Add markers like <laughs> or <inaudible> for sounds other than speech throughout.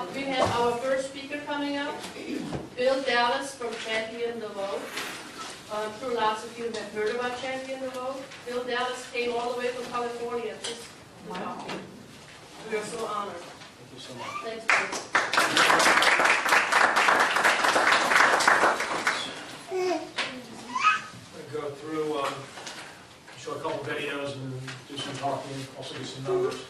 We have our first speaker coming up, Bill Dallas from Champion the Vote. I'm sure lots of you have heard about Champion the Vote. Bill Dallas came all the way from California just to talk to. We are so honored. Thank you so much. Thanks, Bill. I'm going to go through, um, show a couple videos and do some talking, also do some numbers.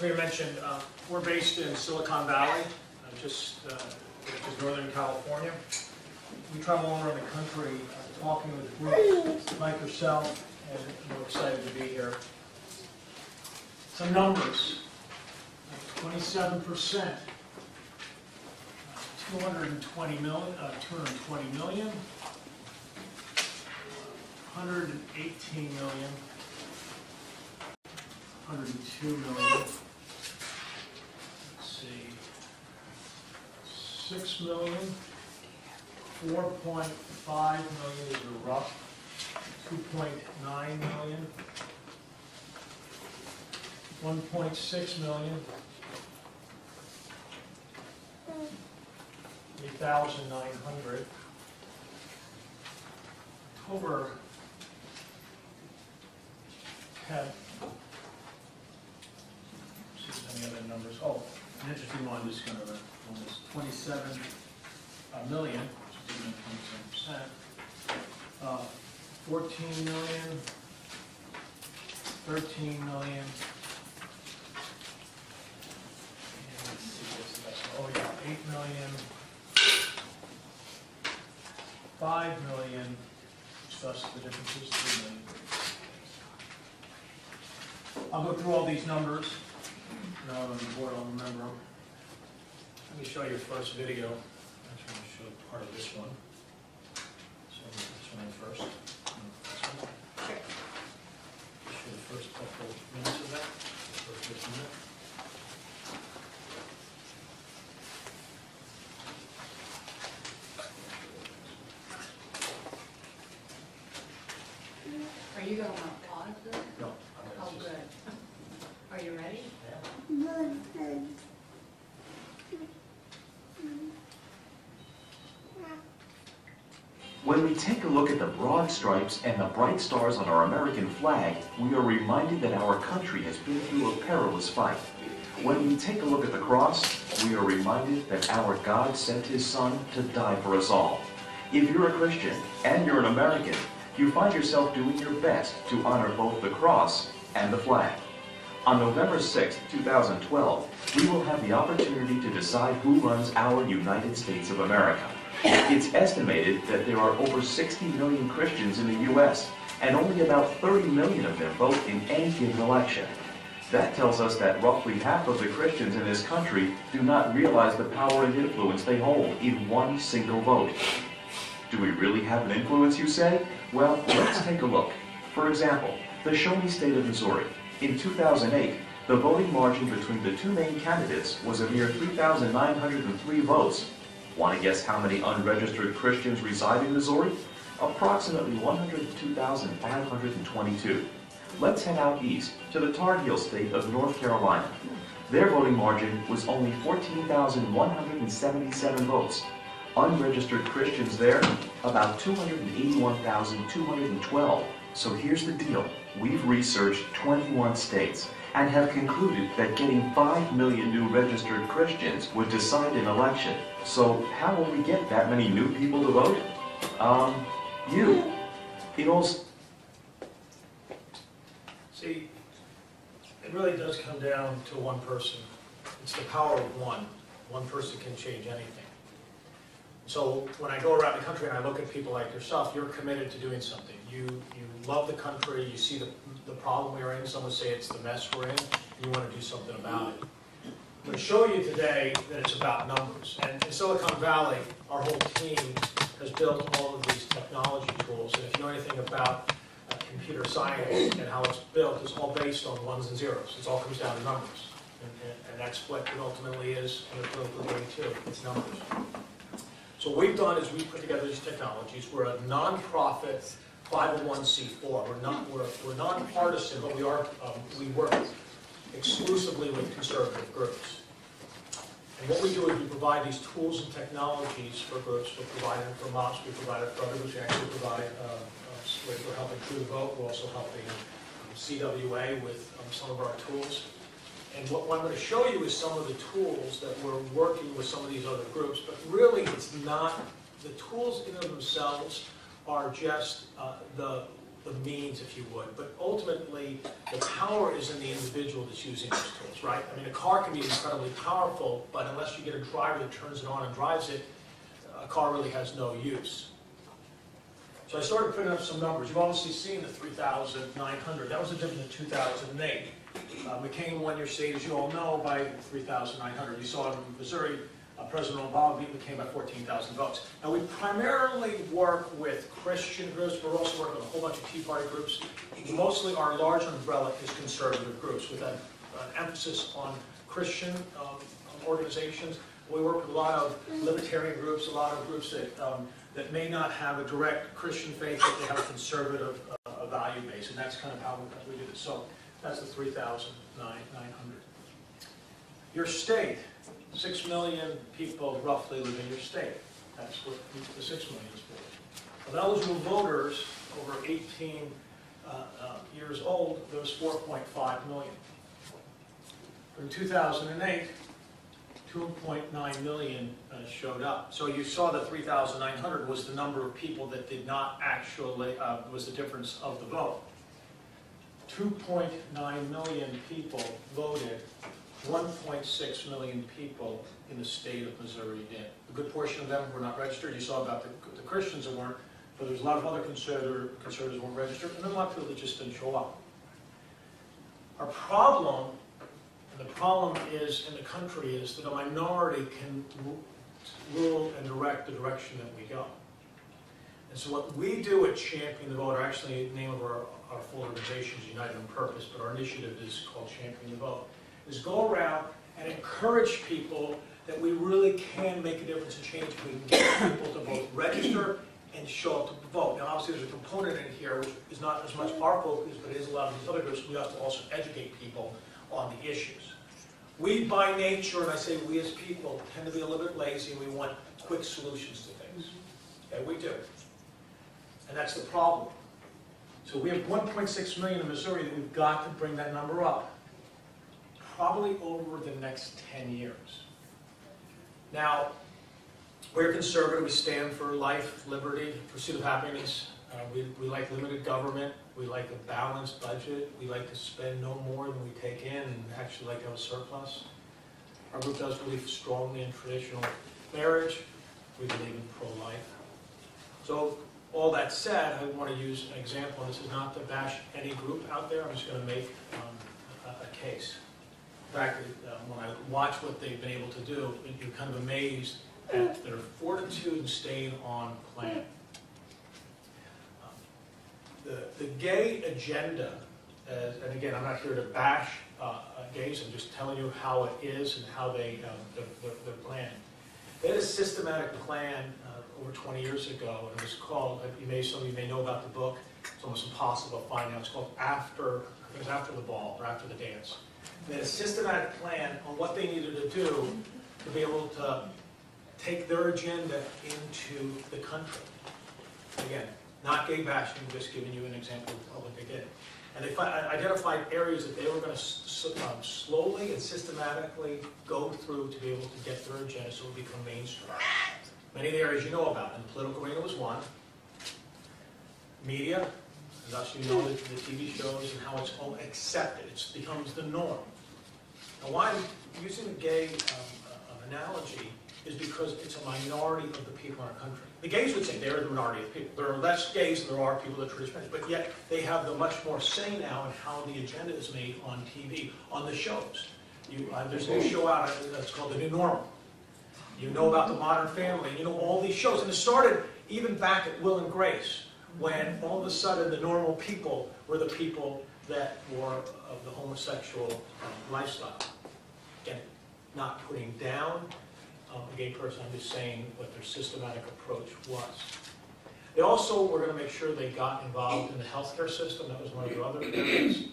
Rita mentioned, uh, we're based in Silicon Valley, uh, just, uh, northern California. We travel all around the country uh, talking with groups like yourself, and we're excited to be here. Some numbers. Twenty-seven percent 220 million, uh, 220 million, 118 million, 102 million, let's see, 6 million, 4.5 million is a rough, 2.9 million, 1.6 million, eight thousand nine hundred. October had, any other numbers, oh, an interesting one, just kind of a, almost twenty-seven uh, million, which is even twenty-seven percent. Uh, fourteen million, thirteen million. And let's see, what's the next one? Oh, yeah, eight million, five million, thus the difference is three million. I'll go through all these numbers, now on the board, I'll remember them. Let me show you first video, actually, I'll show part of this one. So, this one first. and this one. Show the first couple minutes of that, first fifteen minutes. Are you going to pause this? No. Oh, good. Are you ready? When we take a look at the broad stripes and the bright stars on our American flag, we are reminded that our country has been through a perilous fight. When we take a look at the cross, we are reminded that our God sent his son to die for us all. If you're a Christian and you're an American, you find yourself doing your best to honor both the cross and the flag. On November 6, 2012, we will have the opportunity to decide who runs our United States of America. <laughs> It's estimated that there are over 60 million Christians in the U.S., and only about 30 million of them vote in any given election. That tells us that roughly half of the Christians in this country do not realize the power and influence they hold in one single vote. Do we really have an influence, you say? Well, let's take a look. For example, the Show-Me State of Missouri. In 2008, the voting margin between the two main candidates was a mere 3,903 votes. Want to guess how many unregistered Christians reside in Missouri? Approximately 102,522. Let's head out east to the Tar Heel state of North Carolina. Their voting margin was only 14,177 votes. Unregistered Christians there, about 281,212. So here's the deal. We've researched 21 states and have concluded that getting 5 million new registered Christians would decide an election. So how will we get that many new people to vote? Um, you. All See, it really does come down to one person. It's the power of one. One person can change anything. So when I go around the country and I look at people like yourself, you're committed to doing something. You, you love the country, you see the problem we're in, some would say it's the mess we're in, you want to do something about it. I'm going to show you today that it's about numbers. And in Silicon Valley, our whole team has built all of these technology tools. And if you know anything about uh, computer science and how it's built, it's all based on ones and zeros. It all comes down to numbers. And, and- and that's what it ultimately is in a political game too, it's numbers. So what we've done is we've put together these technologies. We're a nonprofit 501c4. We're not, we're, we're nonpartisan, but we are, um, we work exclusively with conservative groups. And what we do is we provide these tools and technologies for groups, we provide it for MOPS, we provide it for other groups, we actually provide, uh, uh, we're helping True the Vote, we're also helping um, CWA with um, some of our tools. And what what I'm going to show you is some of the tools that we're working with some of these other groups, but really, it's not, the tools in themselves are just uh, the, the means, if you would, but ultimately, the power is in the individual that's using those tools, right? I mean, a car can be incredibly powerful, but unless you get a driver that turns it on and drives it, a car really has no use. So I started putting up some numbers. You've obviously seen the 3,900. That was the difference in 2008. Uh, McCain won your state, as you all know, by 3,900. You saw in Missouri, uh, President Obama beat McCain by 14,000 votes. Now, we primarily work with Christian groups, but we're also working with a whole bunch of Tea Party groups. Mostly our large umbrella is conservative groups, with an an emphasis on Christian um, organizations. We work with a lot of libertarian groups, a lot of groups that, um, that may not have a direct Christian faith, but they have a conservative uh, value base, and that's kind of how we- we do this. So that's the 3,900. Your state, 6 million people roughly live in your state. That's what the 6 million is for. Of eligible voters over 18 uh, uh, years old, there was 4.5 million. In 2008, 2.9 million uh, showed up. So you saw the 3,900 was the number of people that did not actually, uh, was the difference of the vote. 2.9 million people voted, 1.6 million people in the state of Missouri did. A good portion of them were not registered. You saw about the the Christians that weren't, but there's a lot of other conservative, conservatives weren't registered, and then a lot of people that just didn't show up. Our problem and the problem is, in the country, is that a minority can rule and direct the direction that we go. And so what we do at Champion the Vote, actually the name of our, our full organization is United in Purpose, but our initiative is called Champion the Vote, is go around and encourage people that we really can make a difference and change. We can get people to both register and show up to vote. Now, obviously, there's a component in here which is not as much our focus, but it is a lot of these other groups. We have to also educate people on the issues. We, by nature, and I say we as people, tend to be a little bit lazy, and we want quick solutions to things. Okay, we do. And that's the problem. So we have 1.6 million in Missouri, that we've got to bring that number up. Probably over the next 10 years. Now, we're conservative, we stand for life, liberty, pursuit of happiness. Uh, We, we like limited government, we like a balanced budget, we like to spend no more than we take in, and actually like to have a surplus. Our group does believe strongly in traditional marriage, we believe in pro-life. So, all that said, I want to use an example, this is not to bash any group out there, I'm just going to make um, a, a case. In fact, uh, when I watch what they've been able to do, you're kind of amazed at their fortitude and staying on plan. Um, The, the gay agenda, and again, I'm not here to bash uh, uh, gays, I'm just telling you how it is and how they, um, their, their- their plan. They had a systematic plan uh, over 20 years ago, and it was called, uh, you may, some of you may know about the book, it's almost impossible to find out, it's called After, it was After the Ball, or After the Dance. They had a systematic plan on what they needed to do to be able to take their agenda into the country. Again, not gay bashing, just giving you an example of what they did. And they identified areas that they were going to um, slowly and systematically go through to be able to get their agenda so it would become mainstream. Many of the areas you know about, and the political arena was one. Media, and thus you know the the TV shows and how it's all accepted, it becomes the norm. Now, why I'm using the gay um, uh, analogy is because it's a minority of the people in our country. The gays would say they're the minority of people. There are less gays than there are people that are traditionally, but yet they have the much more say now in how the agenda is made on TV, on the shows. You, uh, there's a new show out uh, that's called The New Normal. You know about the Modern Family, you know all these shows, and it started even back at Will and Grace, when all of a sudden the normal people were the people that were of the homosexual um, lifestyle. Again, not putting down um, a gay person, I'm just saying what their systematic approach was. They also were going to make sure they got involved in the healthcare system, that was one of their other areas.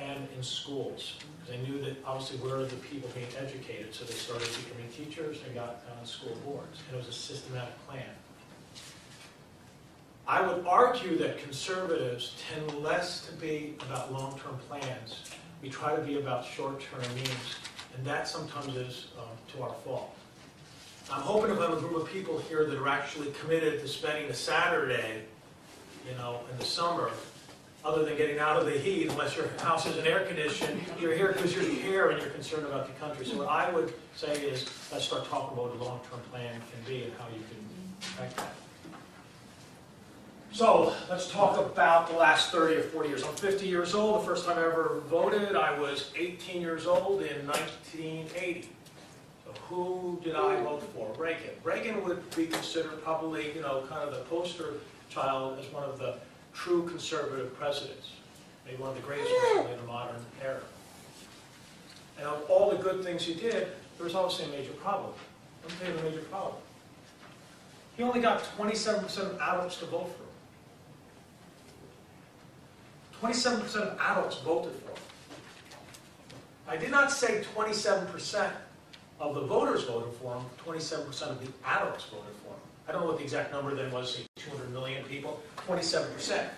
and in schools. They knew that obviously we're the people being educated, so they started becoming teachers and got on school boards. And it was a systematic plan. I would argue that conservatives tend less to be about long-term plans. We try to be about short-term means, and that sometimes is um, to our fault. I'm hoping if I have a group of people here that are actually committed to spending a Saturday, you know, in the summer, other than getting out of the heat, unless your house isn't air conditioned, you're here because you care and you're concerned about the country. So what I would say is, let's start talking about what a long-term plan can be and how you can affect that. So, let's talk about the last 30 or 40 years. I'm 50 years old. The first time I ever voted, I was 18 years old in 1980. So who did I vote for? Reagan. Reagan would be considered probably, you know, kind of the poster child as one of the true conservative presidents. Maybe one of the greatest in the modern era. And of all the good things he did, there was obviously a major problem. Let me tell you the major problem. He only got 27% of adults to vote for him. 27% of adults voted for him. I did not say 27% of the voters voted for him, 27% of the adults voted for him. I don't know what the exact number then was, say 200 million people, 27%.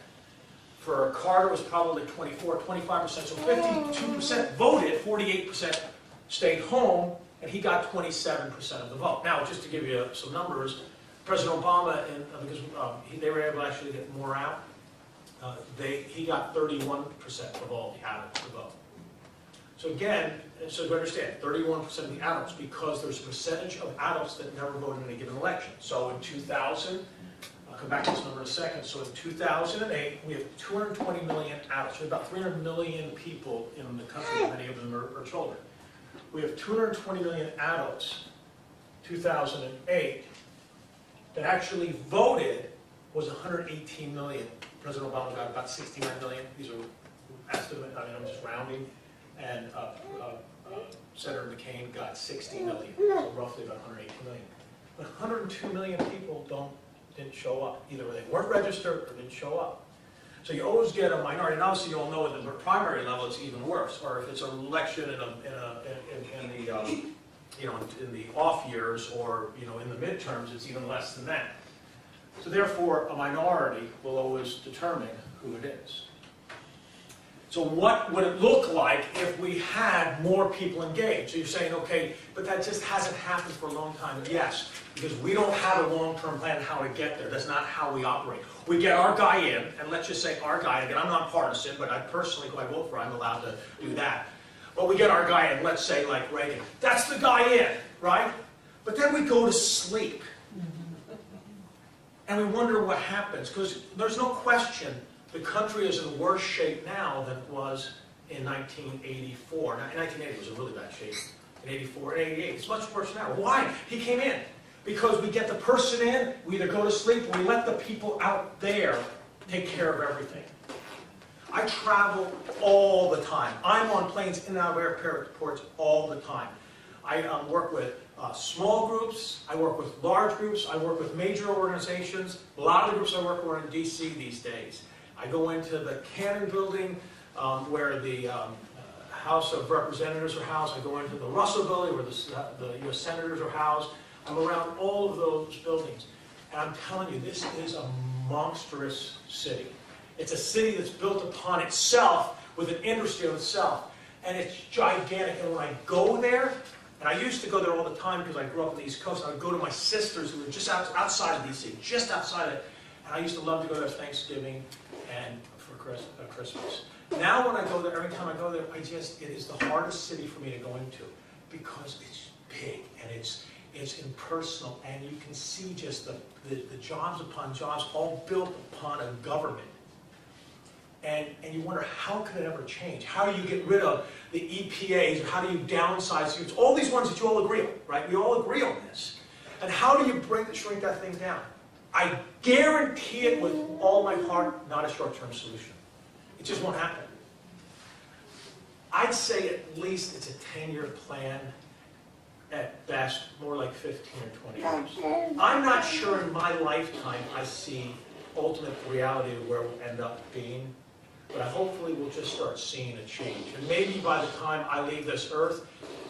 For Carter, was probably 24, 25%, so 52% voted, 48% stayed home, and he got 27% of the vote. Now, just to give you some numbers, President Obama, and, uh, because um, he- they were able to actually get more out, uh, they, he got 31% of all the adults to vote. So again, so to understand, 31% of the adults, because there's a percentage of adults that never voted in a given election. So in 2000, I'll come back to this number in a second, so in 2008, we have 220 million adults, we have about 300 million people in the country, many of them are are children. We have 220 million adults, 2008, that actually voted was 118 million. President Obama got about 69 million, these are estimates, I mean, I'm just rounding, and uh, uh, uh, Senator McCain got 60 million, so roughly about 118 million. But 102 million people don't, didn't show up, either they weren't registered or didn't show up. So you always get a minority, and obviously you all know at the primary level it's even worse, or if it's an election in a, in a, in, in the, um, you know, in the off years, or, you know, in the midterms, it's even less than that. So therefore, a minority will always determine who it is. So what would it look like if we had more people engaged? So you're saying, okay, but that just hasn't happened for a long time. Yes, because we don't have a long-term plan how to get there. That's not how we operate. We get our guy in, and let's just say our guy, again, I'm not partisan, but I personally, who I vote for, I'm allowed to do that. But we get our guy in, let's say like Reagan. That's the guy in, right? But then we go to sleep. And we wonder what happens, because there's no question the country is in worse shape now than it was in 1984. Now, in 1980, it was in really bad shape. In 84 and 88, it's much worse now. Why? He came in. Because we get the person in, we either go to sleep, or we let the people out there take care of everything. I travel all the time. I'm on planes in and out of airports all the time. I um, work with uh, small groups, I work with large groups, I work with major organizations. A lot of the groups I work with are in DC these days. I go into the Cannon Building um, where the um, uh, House of Representatives are housed. I go into the Russell Building where the, uh, the US Senators are housed. I'm around all of those buildings. And I'm telling you, this is a monstrous city. It's a city that's built upon itself with an industry of itself. And it's gigantic. And when I go there, and I used to go there all the time because I grew up on the East Coast, I would go to my sisters who were just out, outside of DC, just outside of it. And I used to love to go there Thanksgiving and for uh, Christmas. Now when I go there, every time I go there, I just, it is the hardest city for me to go into because it's big and it's, it's impersonal and you can see just the, the, the jobs upon jobs all built upon a government. And, and you wonder, how could it ever change? How do you get rid of the EPAs, or how do you downsize units? All these ones that you all agree on, right? We all agree on this. And how do you bring, shrink that thing down? I guarantee it with all my heart, not a short-term solution. It just won't happen. I'd say at least it's a 10-year plan, at best, more like 15 or 20 years. I'm not sure in my lifetime I see ultimate reality of where we'll end up being. But I hopefully we'll just start seeing a change. And maybe by the time I leave this earth,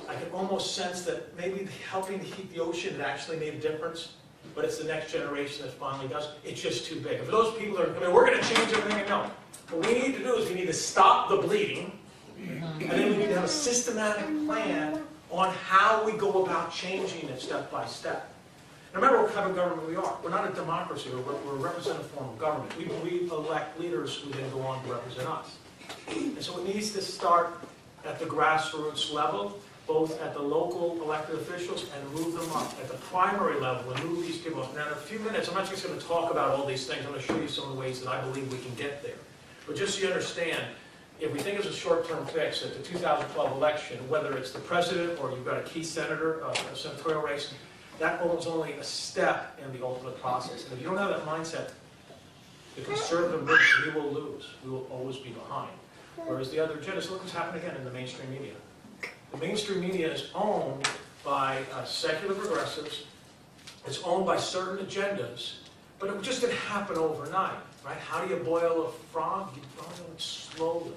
I can almost sense that maybe helping to heat the ocean had actually made a difference, but it's the next generation that finally does. It's just too big. If those people are, I mean, we're gonna change everything, I know. What we need to do is we need to stop the bleeding, mm-hmm. and then we need to have a systematic plan on how we go about changing it step by step. And remember what kind of government we are. We're not a democracy, we're, we're a representative form of government. We, we elect leaders who then go on to represent us. And so it needs to start at the grassroots level, both at the local elected officials and move them up at the primary level and move these people up. Now, in a few minutes, I'm not just going to talk about all these things, I'm going to show you some of the ways that I believe we can get there. But just so you understand, if we think it's a short-term fix at the 2012 election, whether it's the president or you've got a key senator, uh, a senatorial race, that was only a step in the ultimate process. And if you don't have that mindset, if we serve the conservative movement, we will lose. We will always be behind. Whereas the other agendas, look what's happened again in the mainstream media. The mainstream media is owned by uh, secular progressives. It's owned by certain agendas, but it just didn't happen overnight, right? How do you boil a frog? You boil it slowly.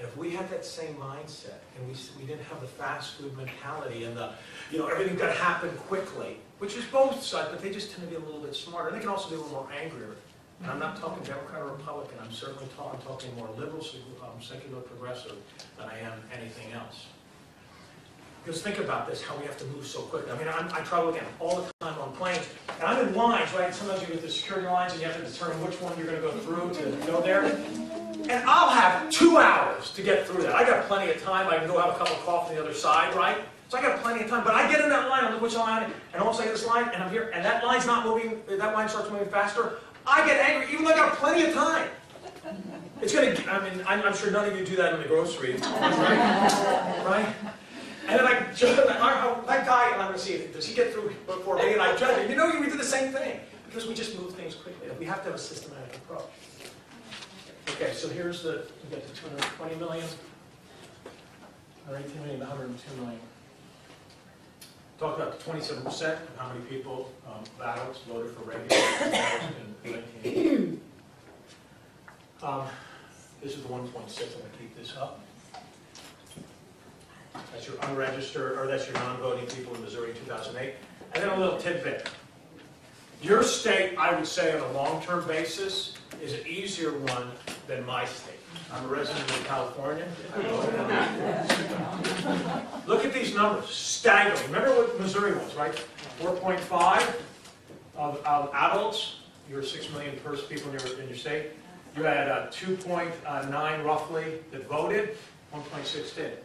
And if we had that same mindset, and we, we didn't have the fast food mentality and the, you know, everything got to happen quickly, which is both sides, but they just tend to be a little bit smarter. They can also be a little more angrier. And I'm not talking Democrat or Republican, I'm certainly talking, talking more liberal, um, secular, progressive than I am anything else. Because think about this, how we have to move so quickly. I mean, I'm, I travel again all the time on planes, and I'm in lines, right? Sometimes you get the security lines, and you have to determine which one you're gonna go through to go there. And I'll have two hours to get through that. I got plenty of time, I can go have a cup of coffee on the other side, right? So I got plenty of time, but I get in that line, I look which line, and all of a sudden I get this line, and I'm here, and that line's not moving, that line starts moving faster. I get angry, even though I got plenty of time. It's gonna, I mean, I'm, I'm sure none of you do that in the grocery, right? <laughs> Right? And then I judge, that guy, and I'm gonna see, if does he get through before me, and I judge him. You know, we do the same thing, because we just move things quickly. We have to have a systematic approach. Okay, so here's the, we get the 220 million, or 18 million, 102 million. Talk about the 27% of how many people, um, adults voted for regular in 1980. <clears throat> Um, This is the 1.6, I'm gonna keep this up. That's your unregistered, or that's your non-voting people in Missouri in 2008. And then a little tidbit. Your state, I would say on a long-term basis, is an easier one than my state. I'm a resident of California. Look at these numbers, staggering. Remember what Missouri was, right? 4.5 of, of adults, you're 6 million person people in your, in your state. You had uh, 2.9 roughly that voted, 1.6 did.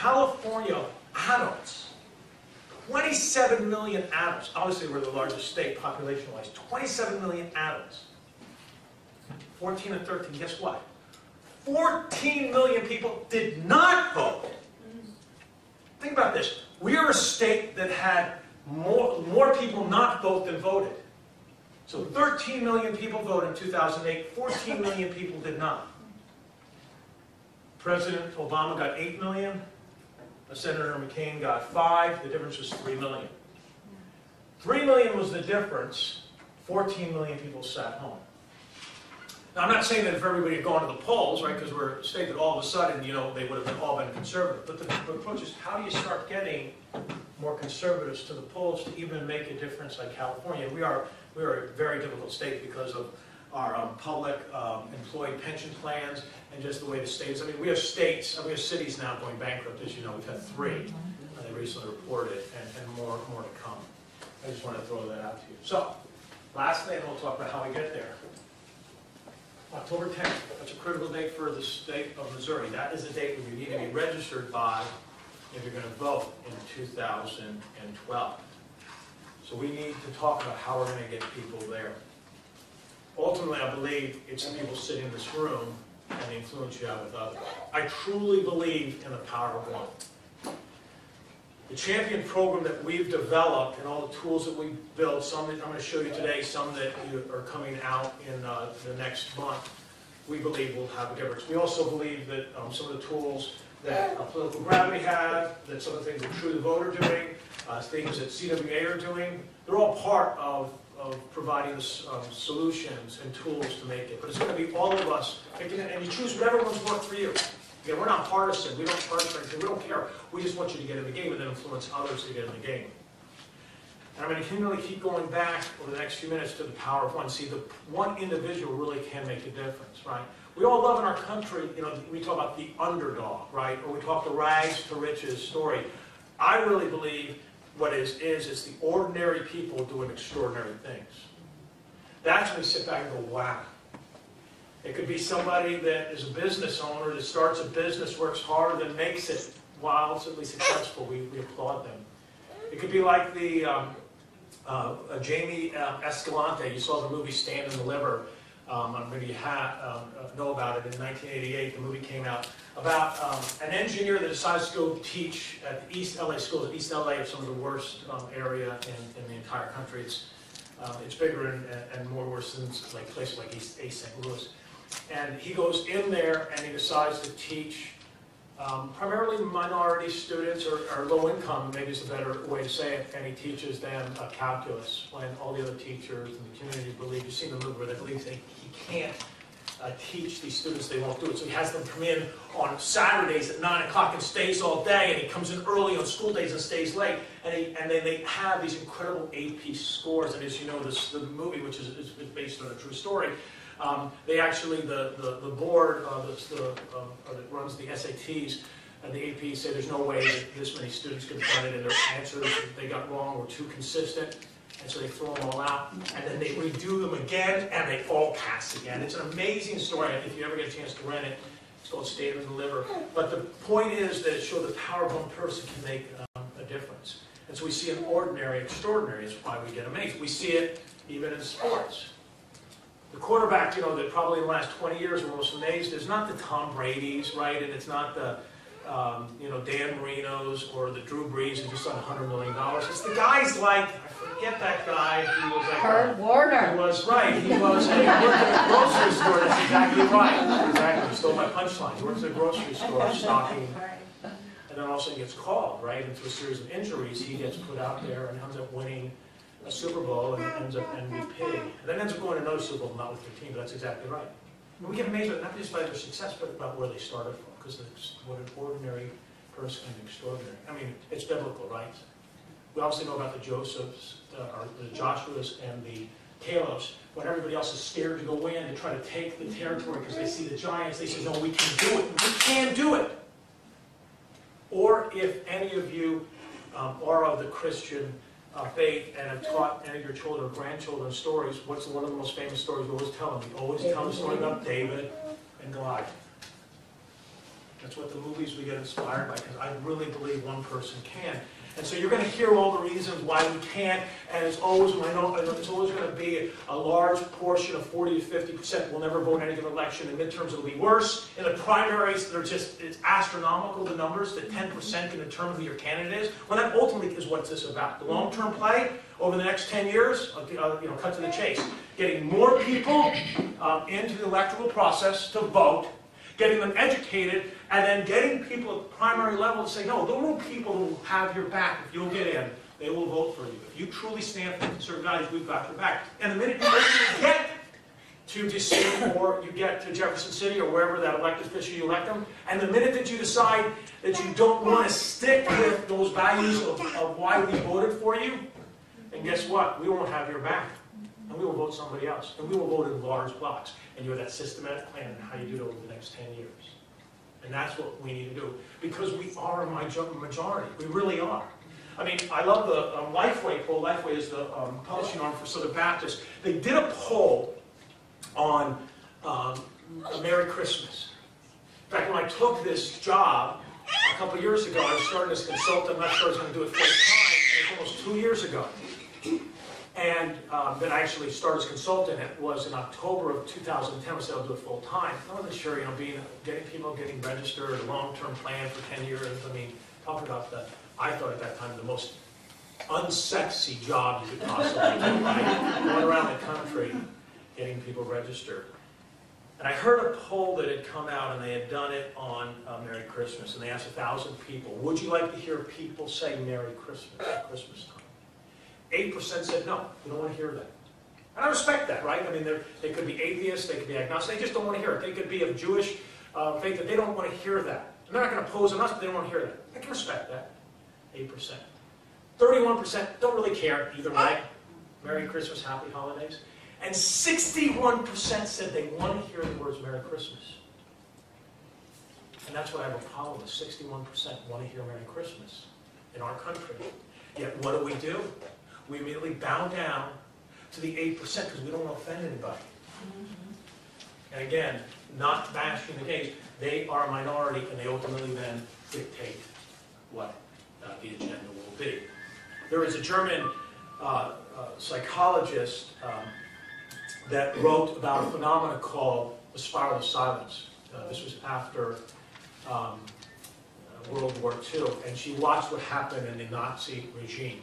California adults, 27 million adults. Obviously, we're the largest state population-wise. 27 million adults. 14 and 13, guess what? 14 million people did not vote. Think about this. We are a state that had more, more people not vote than voted. So 13 million people voted in 2008, 14 million people did not. President Obama got 8 million, Senator McCain got 5, the difference was 3 million. 3 million was the difference, 14 million people sat home. Now, I'm not saying that if everybody had gone to the polls, right, because we're state that all of a sudden, you know, they would have all been conservative. But the the approach is, how do you start getting more conservatives to the polls to even make a difference like California? We are, we are a very difficult state because of our um, public um, employee pension plans and just the way the states, I mean, we have states, we have cities now going bankrupt, as you know, we've had three. uh, They recently reported, and, and more, more to come. I just want to throw that out to you. So, lastly, and we'll talk about how we get there. October 10th, that's a critical date for the state of Missouri. That is the date when you need to be registered by if you're going to vote in 2012. So we need to talk about how we're going to get people there. Ultimately, I believe it's the people sitting in this room and the influence you have with others. I truly believe in the power of one. The champion program that we've developed and all the tools that we've built, some that I'm going to show you today, some that are coming out in uh, the next month, we believe will have a difference. We also believe that um, some of the tools that uh, Political Gravity have, that some of the things that True the Vote are doing, uh, things that CWA are doing, they're all part of, of providing um, solutions and tools to make it. But it's gonna be all of us picking it, and you choose whatever one's worked for you. Again, we're not partisan, we don't partisan, we don't care. We just want you to get in the game and then influence others to get in the game. And I'm going to continually keep going back over the next few minutes to the power of one. See, the one individual really can make a difference, right? We all love in our country, you know, we talk about the underdog, right? Or we talk the rags to riches story. I really believe what is is it's the ordinary people doing extraordinary things. That's when we sit back and go, wow. It could be somebody that is a business owner that starts a business, works hard, and makes it wildly successful. We, we applaud them. It could be like the um, uh, uh, Jamie uh, Escalante. You saw the movie Stand and Deliver. Um, maybe you ha- um, uh, know about it. In 1988, the movie came out about um, an engineer that decides to go teach at the East LA schools. East LA is some of the worst um, area in, in the entire country. It's uh, it's bigger and, and more worse than like places like East, East St. Louis. And he goes in there and he decides to teach um, primarily minority students or, or low income, maybe is a better way to say it, and he teaches them calculus when all the other teachers in the community believe, you've seen the movie where they believe they, he can't uh, teach these students, they won't do it. So he has them come in on Saturdays at 9 o'clock and stays all day, and he comes in early on school days and stays late. And, he, and then they have these incredible AP scores. And as you know, this, the movie, which is, is based on a true story, um, they actually, the, the, the board uh, the, the, um, that runs the SATs and the AP say there's no way that this many students could have it, and their answers they got wrong were too consistent. And so they throw them all out, and then they redo them again, and they all pass again. It's an amazing story. If you ever get a chance to rent it, it's called Stand and Deliver. But the point is that it shows the power of one person can make um, a difference. And so we see an ordinary extraordinary is why we get amazed. We see it even in sports. The quarterback, you know, that probably in the last 20 years we're most amazed is not the Tom Brady's, right? And it's not the, um, you know, Dan Marino's or the Drew Brees who just won $100 million. It's the guys like, I forget that guy, he was like, Kurt he Warner. was, right, he was, he worked at a grocery store, that's exactly right. Exactly, he stole my punchline. He works at a grocery store stocking and then all of a sudden gets called, right, into a series of injuries. He gets put out there and ends up winning a Super Bowl and ends up MVP. And then ends up going to another Super Bowl, not with their team, but that's exactly right. And we get amazed, not just by their success, but about where they started from, because what an ordinary person and extraordinary. I mean, it's biblical, right? We obviously know about the Josephs, uh, or the Joshuas and the Calebs. When everybody else is scared to go in and try to take the territory because they see the giants, they say, no, we can do it. We can do it. Or if any of you um, are of the Christian uh, faith and have taught any of your children or grandchildren stories, what's one of the most famous stories we always tell them? We always tell the story about David and Goliath. That's what the movies we get inspired by, because I really believe one person can. And so you're going to hear all the reasons why we can't, and it's always, I know, it's always going to be a large portion of 40 to 50 percent will never vote in any given election. In midterms, it'll be worse. In the primaries, they're just, it's astronomical, the numbers, that 10 percent can determine who your candidate is. Well, that ultimately is what this is about. The long-term play, over the next 10 years, uh, you know, cut to the chase. Getting more people um, into the electoral process to vote, getting them educated, and then getting people at the primary level to say, no, there will people who will have your back if you'll get in. They will vote for you. If you truly stand for conservative values, we've got your back. And the minute you get to DC or you get to Jefferson City or wherever that elected official you elect them, and the minute that you decide that you don't want to stick with those values of, of why we voted for you, and guess what? We won't have your back. And we will vote somebody else. And we will vote in large blocks. And you have that systematic plan on how you do it over the next 10 years. And that's what we need to do. Because we are a majority. We really are. I mean, I love the um, Lifeway poll. Lifeway is the um, publishing arm for Southern Baptist. They did a poll on um, a Merry Christmas. In fact, when I took this job a couple years ago, I was starting as consultant. I'm not sure I was going to do it full time. It was almost two years ago. And um, then I actually started as consultant. It was in October of 2010. I said I'll do it full time. I wasn't sure, you know, being getting people getting registered, long-term plan for 10 years. I mean, talk about the. I thought at that time the most unsexy job you could possibly do, right? Going around the country, getting people registered. And I heard a poll that had come out, and they had done it on uh, Merry Christmas, and they asked a thousand people, would you like to hear people say Merry Christmas at Christmas time? Eight percent said no, we don't want to hear that. And I respect that, right? I mean, they're, could be atheists, they could be agnostic, they just don't want to hear it. They could be of Jewish uh, faith, that they don't want to hear that. And they're not going to oppose on us, but they don't want to hear that. I can respect that. Eight percent. Thirty-one percent don't really care either way. Merry Christmas, Happy Holidays. And 61% said they want to hear the words Merry Christmas. And that's what I have a problem with. 61% want to hear Merry Christmas in our country. Yet what do we do? We immediately bow down to the 8% because we don't want to offend anybody. And again, not bashing the case, they are a minority and they ultimately then dictate what uh, the agenda will be. There is a German uh, uh, psychologist um, that wrote about a phenomenon called the spiral of silence. Uh, this was after um, uh, World War II, and she watched what happened in the Nazi regime.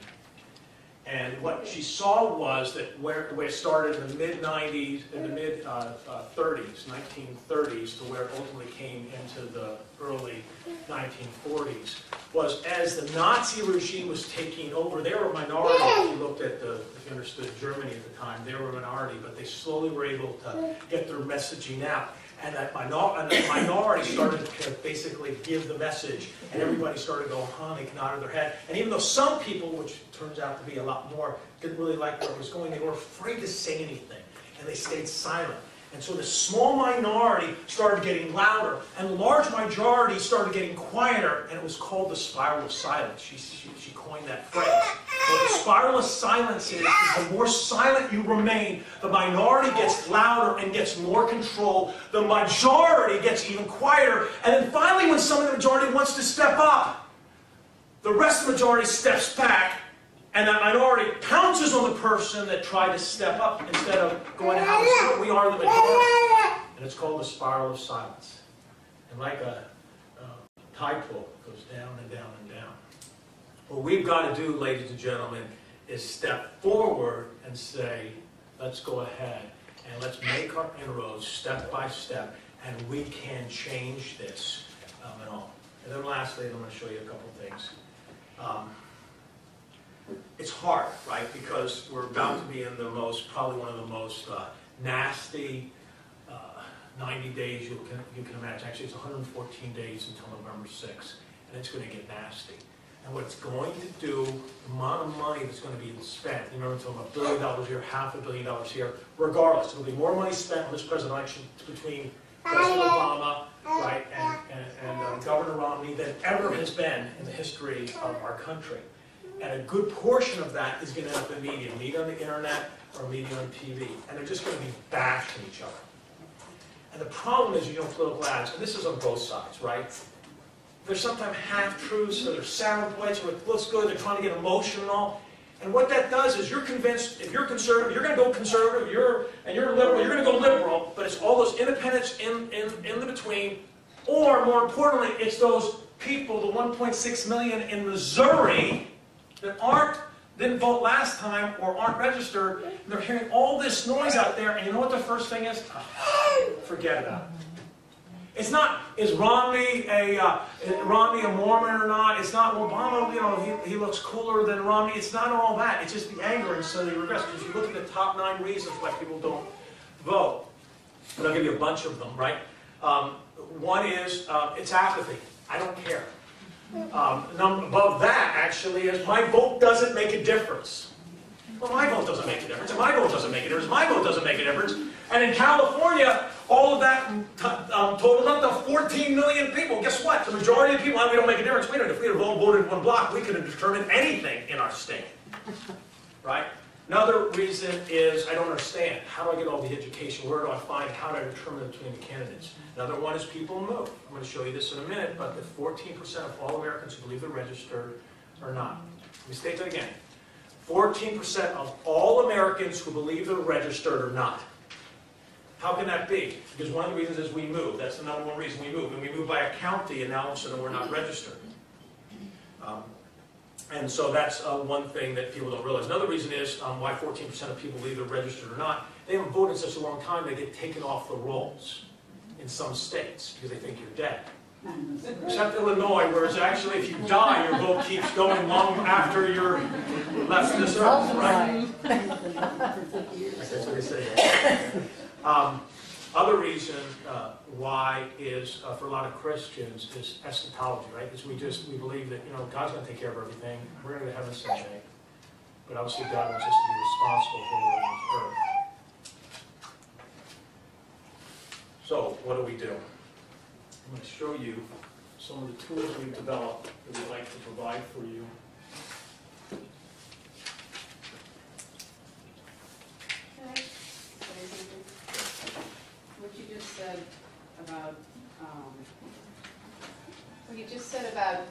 And what she saw was that where, where it started in the mid 90s, in the mid uh, uh, 30s, 1930s, to where it ultimately came into the early 1940s, was as the Nazi regime was taking over, they were a minority. If you looked at the, if you understood Germany at the time, they were a minority, but they slowly were able to get their messaging out. And that, minor, and minority started to basically give the message, and everybody started going, huh, they nodded their head. And even though some people, which turns out to be a lot more, didn't really like where it was going, they were afraid to say anything, and they stayed silent. And so the small minority started getting louder, and the large majority started getting quieter, and it was called the spiral of silence. She, she, she coined that phrase. What the spiral of silence is, is the more silent you remain, the minority gets louder and gets more control, the majority gets even quieter, and then finally when some of the majority wants to step up, the rest of the majority steps back, and that minority pounces on the person that tried to step up instead of going, how is we are the majority. And it's called the spiral of silence. And like a, a tide pool, goes down and down and down. What we've got to do, ladies and gentlemen, is step forward and say, let's go ahead and let's make our inroads step by step, and we can change this um, and all. And then lastly, I'm going to show you a couple things. Um, it's hard, right? Because we're about to be in the most, probably one of the most uh, nasty uh, 90 days you can, you can imagine. Actually, it's 114 days until November 6th, and it's going to get nasty. And what it's going to do, the amount of money that's going to be spent, you remember, talking about a billion dollars here, half a billion dollars here, regardless, there'll be more money spent on this presidential election between President Obama, right, and, and, and uh, Governor Romney than ever has been in the history of our country. And a good portion of that is going to end up in media, media on the internet or media on TV. And they're just going to be bashing each other. And the problem is, you know, political ads, and this is on both sides, right? There's sometimes half-truths, or there's sound bites, or it looks good, they're trying to get emotional. And what that does is you're convinced, if you're conservative, you're going to go conservative, you're, and you're liberal, you're going to go liberal, but it's all those independents in, in, in the between. Or, more importantly, it's those people, the 1.6 million in Missouri, that aren't, didn't vote last time or aren't registered, and they're hearing all this noise out there, and you know what the first thing is? <gasps> Forget about it. It's not, is Romney a, uh, Romney a Mormon or not? It's not, Obama, you know, he, he looks cooler than Romney. It's not all that. It's just the anger and so they regress. Because you look at the top nine reasons why people don't vote. And I'll give you a bunch of them, right? Um, one is, uh, it's apathy. I don't care. Um, above that, actually, is my vote doesn't make a difference. Well, my vote doesn't make a difference, and my vote doesn't make a difference, my vote doesn't make a difference. And in California, all of that um, totaled up to 14 million people. Guess what? The majority of people, we don't make a difference. We don't. If we had all voted one block, we could have determined anything in our state. Right? Another reason is I don't understand. How do I get all the education? Where do I find? How do I determine between the candidates? Another one is people move. I'm going to show you this in a minute, but the 14% of all Americans who believe they're registered are not. Let me state that again. 14% of all Americans who believe they're registered are not. How can that be? Because one of the reasons is we move. That's the number one reason we move. And we move by a county, and now all of a sudden we're not registered. Um, And so that's uh, one thing that people don't realize. Another reason is um, why 14% of people either registered or not. They haven't voted in such a long time, they get taken off the rolls in some states because they think you're dead. Except Illinois, where it's actually if you die, your vote keeps going long after you're left this earth, right? That's what they say. Um, Other reason uh, why is, uh, for a lot of Christians, is eschatology, right? Is we just, we believe that, you know, God's gonna take care of everything, we're gonna heaven someday. But obviously God wants us to be responsible for what on earth. So, what do we do? I'm gonna show you some of the tools we've developed that we'd like to provide for you. Can I say something? What you just said about, um, what you just said about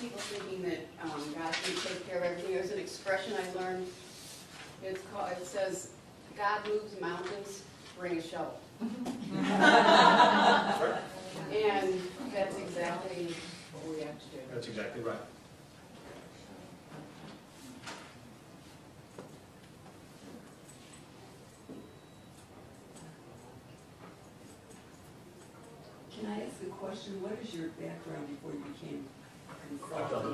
people thinking that, um, God's gonna take care of everything, there's an expression I learned. It's called, it says, God moves mountains, bring a shovel. <laughs> And that's exactly what we have to do. That's exactly right. Can I ask a question? What is your background before you became.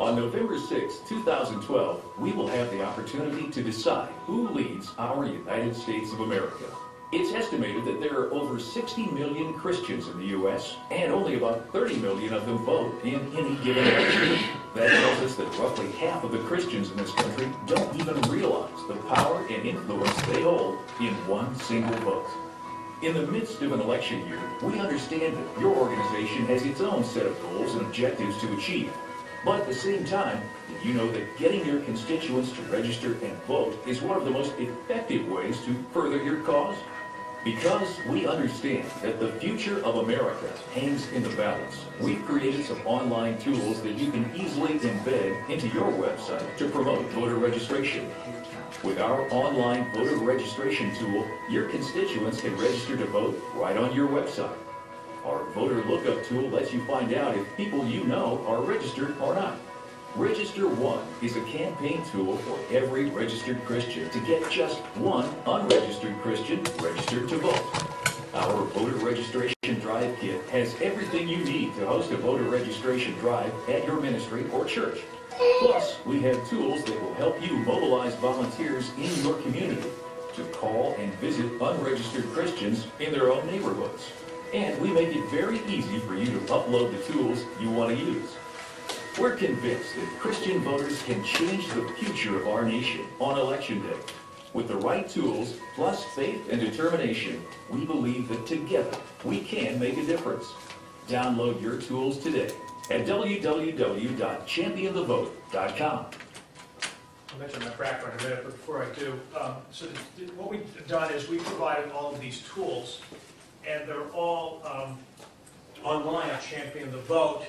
On November 6, 2012, we will have the opportunity to decide who leads our United States of America. It's estimated that there are over 60 million Christians in the U.S., and only about 30 million of them vote in any given election. That tells us that roughly half of the Christians in this country don't even realize the power and influence they hold in one single vote. In the midst of an election year, we understand that your organization has its own set of goals and objectives to achieve. But at the same time, you know that getting your constituents to register and vote is one of the most effective ways to further your cause? Because we understand that the future of America hangs in the balance, we've created some online tools that you can easily embed into your website to promote voter registration. With our online voter registration tool, your constituents can register to vote right on your website. Our voter lookup tool lets you find out if people you know are registered or not. Register One is a campaign tool for every registered Christian to get just one unregistered Christian registered to vote. Our voter registration drive kit has everything you need to host a voter registration drive at your ministry or church. Plus, we have tools that will help you mobilize volunteers in your community to call and visit unregistered Christians in their own neighborhoods. And we make it very easy for you to upload the tools you want to use. We're convinced that Christian voters can change the future of our nation on Election Day. With the right tools, plus faith and determination, we believe that together we can make a difference. Download your tools today at www.championthevote.com. I'll mention my background in a minute, but before I do, um, so what we've done is we provided all of these tools, and they're all um, online at Champion the Vote.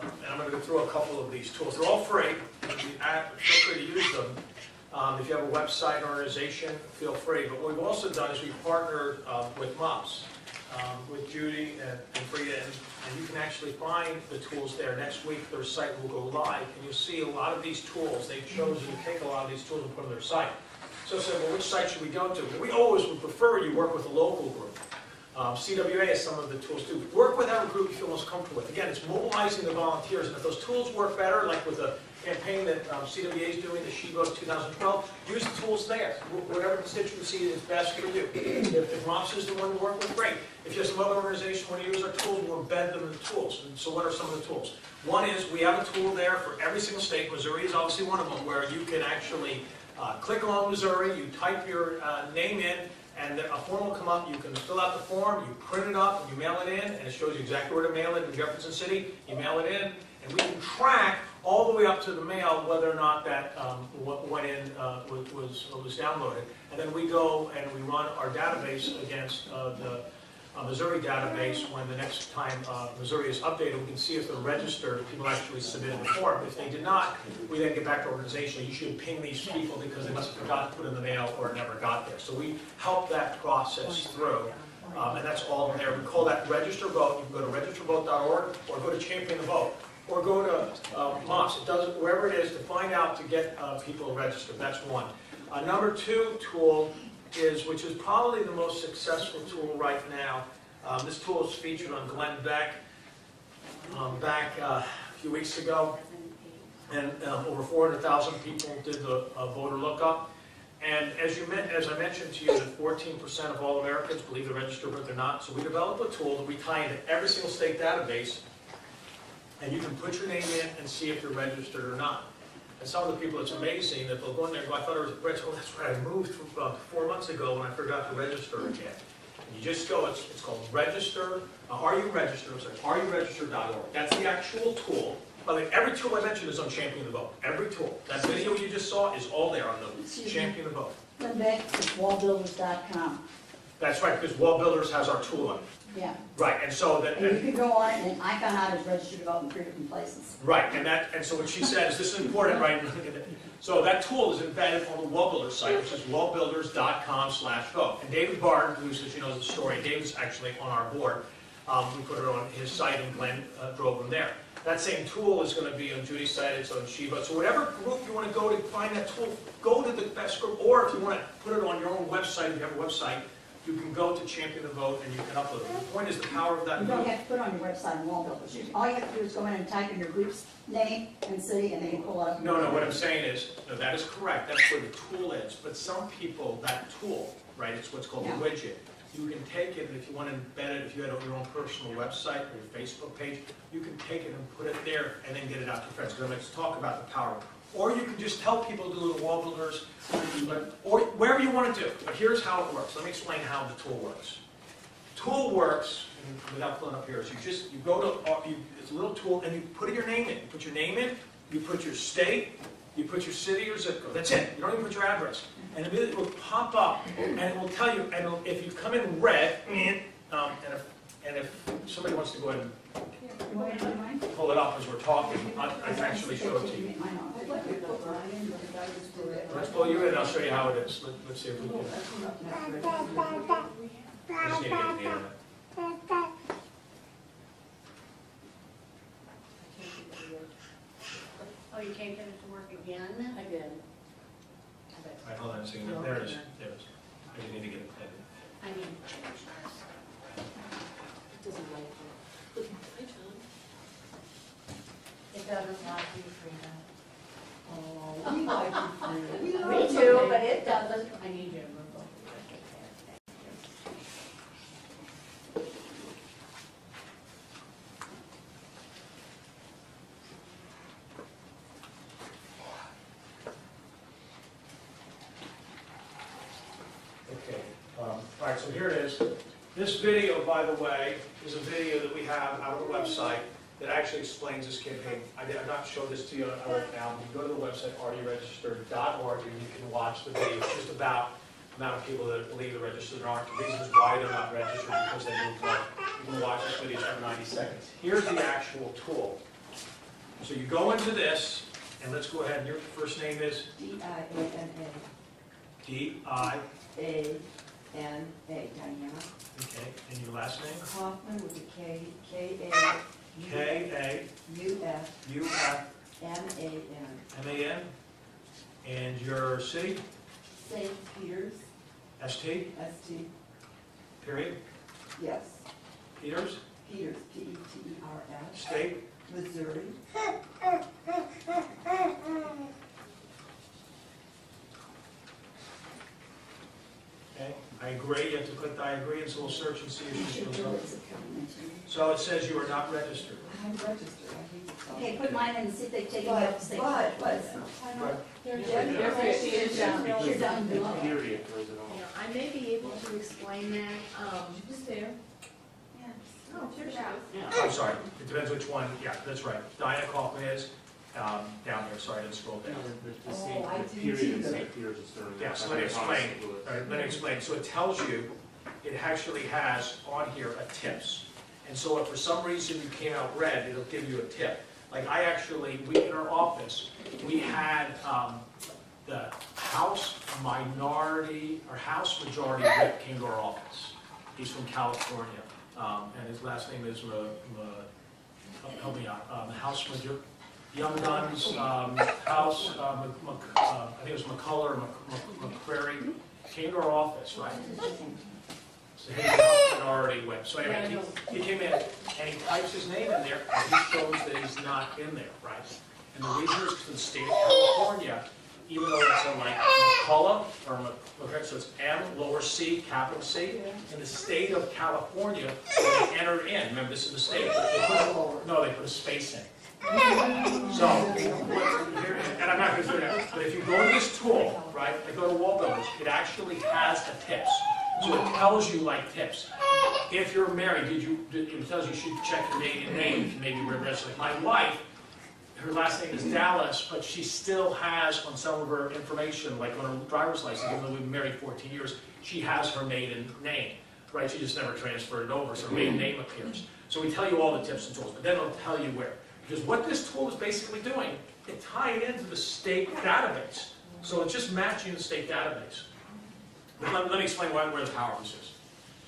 Um, And I'm going to go through a couple of these tools. They're all free, feel free to use them. Um, If you have a website or organization, feel free. But what we've also done is we've partnered uh, with MOPS, um, with Judy and and Frida, and and you can actually find the tools there. Next week, their site will go live, and you'll see a lot of these tools. They've chosen to take a lot of these tools and put on their site. So I said, well, which site should we go to? Well, We always would prefer you work with a local group. Um, CWA is some of the tools too. Work with our group you feel most comfortable with. Again, it's mobilizing the volunteers, and if those tools work better, like with the campaign that um, CWA is doing, the She Votes 2012, use the tools there. Wh- Whatever constituency is best for you. If if MOPS is the one to work with, great. If you have some other organization want to use our tools, we'll embed them in the tools. And so what are some of the tools? One is, we have a tool there for every single state. Missouri is obviously one of them, where you can actually uh, click on Missouri, you type your uh, name in, and a form will come up, you can fill out the form, you print it up, you mail it in, and it shows you exactly where to mail it in Jefferson City, you mail it in, and we can track all the way up to the mail whether or not that um, what went in uh, was, was was downloaded. And then we go and we run our database against uh, the uh, Missouri database when the next time uh, Missouri is updated, we can see if they're registered, people actually submitted the form. If they did not, we then get back to organization, you should ping these people because they must have forgot to put in the mail or never got there. So we help that process through, um, and that's all there. We call that register vote. You can go to registervote.org or go to Champion the Vote. or go to uh, it doesn't, wherever it is, to find out to get uh, people registered, that's one. Uh, Number two tool is, which is probably the most successful tool right now, um, this tool is featured on Glenn Beck um, back uh, a few weeks ago, and um, over 400,000 people did the uh, voter lookup. And as you, as I mentioned to you, that 14% of all Americans believe they're registered, but they're not. So we developed a tool that we tie into every single state database, and you can put your name in and see if you're registered or not. And some of the people, it's amazing that they'll go in there and go, I thought I was registered, oh, that's right, I moved about four months ago and I forgot to register again. And you just go, it's, it's called register, uh, are you registered, it's like, areyouregistered.org. That's the actual tool. By the way, every tool I mentioned is on Champion the Vote, every tool. That video you just saw is all there on the Excuse me. Champion the Vote. Come back to wallbuilders.com. That's right, because Wall Builders has our tool on it. Yeah, Right, and so that, and you can go on it, and I found out it's registered to vote in three different places. Right, and that, and so what she said is, this is important, right? So that tool is embedded on the Wall Builders site, which is wallbuilders.com slash vote. And David Barton, who's, as you know, the story, David's actually on our board. Um, we put it on his site and Glenn uh, drove him there. That same tool is gonna be on Judy's site, it's on Shiva. So whatever group you wanna go to find that tool, go to the best group. Or if you wanna put it on your own website, if you have a website, you can go to Champion the Vote and you can upload it. The point is the power of that You don't group. have to put it on your website on Wall Builders. You- All you have to do is go in and type in your group's name and city, and then you pull it up. No, no, what I'm saying is, no, that is correct, that's where the tool is, but some people, that tool, right, it's what's called a Yeah. widget. You can take it, and if you want to embed it, if you had your own personal website or your Facebook page, you can take it and put it there and then get it out to friends, because let's talk about the power. Or you can just tell people to do the wall builders, or wherever you want to do, but here's how it works, let me explain how the tool works. Tool works, without pulling up here, is you just, you go to, uh, you, it's a little tool, and you put your name in, you put your name in, you put your state, you put your city or zip code, that's it, you don't even put your address. And it will pop up, and it will tell you, and if you come in red, <clears throat> um, and if, and if somebody wants to go ahead and You want me to do mine? pull it up as we're talking, I, I can actually show it to you. Mine off. I'd like to put mine in, but if I was to it. Let's pull you in, I'll show you how it is, Let- let's see if we can, That's not registered. I just need to get the internet. Oh, you can't get it to work again? I did. All right, hold on a second, there it is, there it is. I just need to get it. I need to change ours. Doesn't like it. Hi, John. It doesn't like you, Frida. Oh, we like you. <laughs> We Me too, but it doesn't. I need you to remove both of them. Okay, um, all right, so here it is. This video, by the way, is a video that we have out on the website that actually explains this campaign. I did, I've not showed this to you uh, now. You go to the website, registered.org, and you can watch the video. It's just about the amount of people that believe they're registered and aren't, the reasons why they're not registered, because they moved away. You can watch this video for 90 seconds. Here's the actual tool. So you go into this, and let's go ahead, your first name is D-I-A-N-A, D-I, A-N-A, Diana. okay, and your last name? Kaufman with a K, K-A. K-A-U-F-M-A-N, U-F-M-A-N. and your city, St. Peter's, S-T, S-T, period, yes, Peters, Peters, P-E-T-E-R-S, state, Missouri. okay, I agree, you have to click I agree, and so we'll search and see if she shows up. Is it coming to you? So it says you are not registered. I'm registered, I hate to tell Okay, you. put mine in and see if they take it But, out. Stay- but, but, But There she is down. You're down below. Period, throws it all. Yeah, I may be able to explain that, um, Who's there? oh, sure, sure. I'm sorry, it depends which one, yeah, that's right. Diana Kaufman is, um, down there, sorry, I didn't scroll down. the, the Oh, Saint, I the didn't period see in that. St. Peter's is throwing. Yeah, out. so let me explain. it. All right, let me explain. So it tells you, it actually has on here a tips. And so if for some reason you came out red, it'll give you a tip. Like I actually, we, in our office, we had, um, the House minority, or House majority whip came to our office. He's from California, um, and his last name is Ma, Ma, help- help me out, um, House Major, Young Guns, um, House, uh, Mc- Mc- uh, I think it was McCullough, Mc- Mc- McCrary, came to our office, right? So he was a minority so anyway, he, he came in and he types his name in there and he shows that he's not in there, right? And the reason is because the state of California, even though it's a like McCullough or Mc- okay, so it's M lower C, capital C, in the state of California, they enter in, remember this is the state, they put no, they put a space in. So, and I'm not gonna do that, but if you go to this tool, right, I go to Wall Builders, it actually has the tips. So it tells you like tips. If you're married, did you, did- it tells you should check your maiden name, maybe register. My wife, her last name is Dallas, but she still has on some of her information, like on her driver's license, even though we've been married 14 years, she has her maiden name, right? She just never transferred it over, so her maiden name appears. So we tell you all the tips and tools, but then it'll tell you where. Because what this tool is basically doing, it tied into the state database. So it's just matching the state database. Let, let me explain why, where the power is.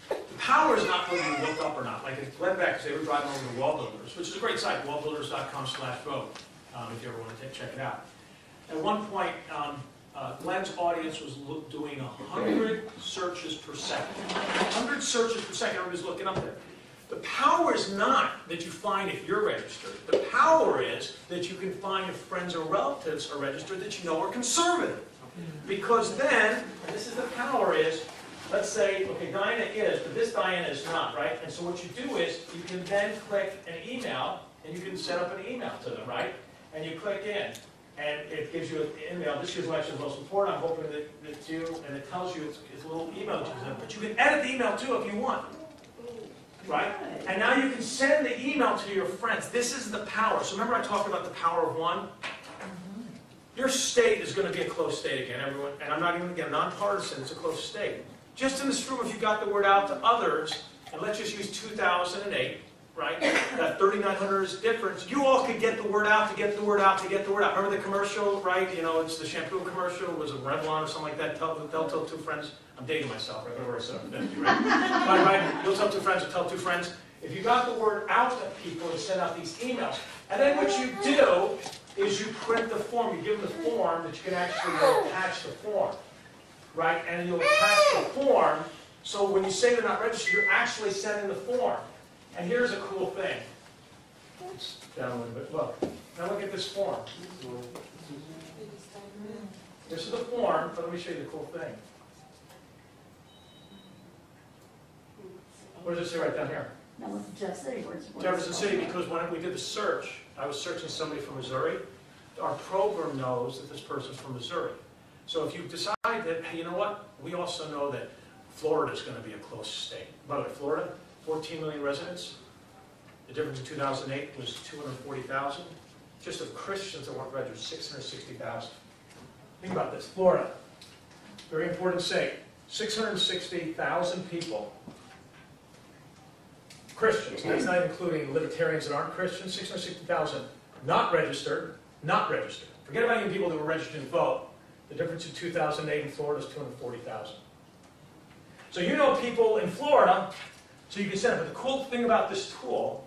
The power is not whether you look up or not. Like Glenn Beck, they we're driving over to Wall Builders, which is a great site, wallbuilders.com slash vote, um, if you ever want to check it out. At one point, um, uh, Glenn's audience was doing hundred searches per second. hundred searches per second, everybody's looking up there. The power is not that you find if you're registered. The power is that you can find if friends or relatives are registered that you know are conservative. Because then, this is the power is, let's say, okay, Diana is, but this Diana is not, right? And so what you do is, you can then click an email, and you can set up an email to them, right? And you click in, and it gives you an email, this is actually the most important, I'm hoping that, that you, and it tells you, it's, it's a little email to them, but you can edit the email too if you want. Right? And now you can send the email to your friends. This is the power. So remember I talked about the power of one? Mm-hmm. Your state is going to be a close state again, everyone. And I'm not even, again, nonpartisan, it's a close state. Just in this room, if you got the word out to others, and let's just use 2008, right? That 3,900 is difference. You all could get the word out to get the word out to get the word out. Remember the commercial, right? You know, it's the shampoo commercial. Was it Revlon or something like that? Tell, they'll tell two friends. I'm dating myself, right? Whatever I said, I'm 50, right? right? You'll tell two friends, or tell two friends. If you got the word out to people and send out these emails, and then what you do is you print the form. You give them the form that you can actually attach the form, right? And you'll attach the form. So when you say they're not registered, you're actually sending the form. And here's a cool thing. It's down a little bit. Look. Now look at this form. This is the form, but let me show you the cool thing. What does it say right down here? No, it's Jeff City, where's? where's- Jefferson City, because when we did the search, I was searching somebody from Missouri. Our program knows that this person's from Missouri. So if you decide that, hey, you know what? We also know that Florida's gonna be a close state. By the way, Florida, 14 million residents. The difference in 2008 was 240,000. Just of Christians that weren't registered, 660,000. Think about this, Florida, very important state, 660,000 people Christians, that's not including libertarians that aren't Christians, 660,000 not registered, not registered. Forget about even people that were registered to vote. The difference in 2008 in Florida is 240,000. So you know people in Florida, so you can send it. But the cool thing about this tool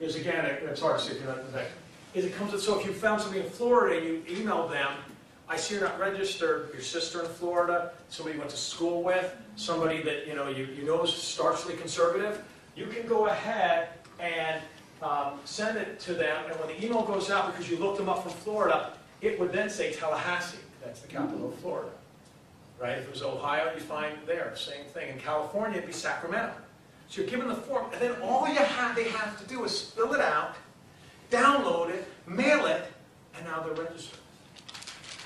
is again, it- it's hard to see if you're not in the is it comes with, so if you found somebody in Florida and you emailed them, I see you're not registered, your sister in Florida, somebody you went to school with, somebody that, you know, you, you know is staunchly conservative, you can go ahead and um, send it to them, and when the email goes out, because you looked them up from Florida, it would then say Tallahassee, that's the capital of Florida. Right, if it was Ohio, you find there, same thing. In California, it'd be Sacramento. So you're given the form, and then all you have, they have to do is fill it out, download it, mail it, and now they're registered.